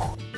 Ooh.